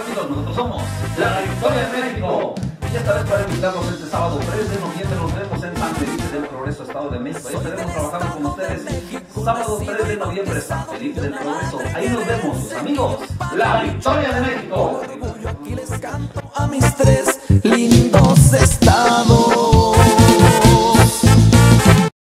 Amigos, nosotros somos la Victoria de México. Y esta vez para invitarlos este sábado 3 de noviembre nos vemos en San Felipe del Progreso, Estado de México. Ahí estaremos trabajando con ustedes. Sábado 3 de noviembre, San Felipe del Progreso. Ahí nos vemos, sus amigos. La Victoria de México. Aquí les canto a mis tres lindos estados.